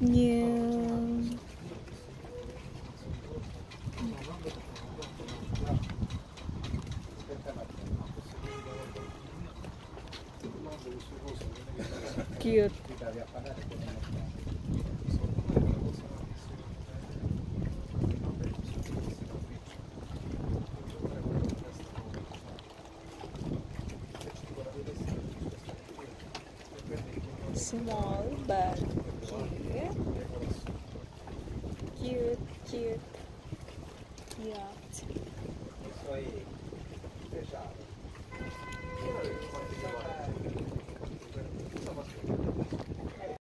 New. Cute. Small but cute. Cute, cute. Speciali.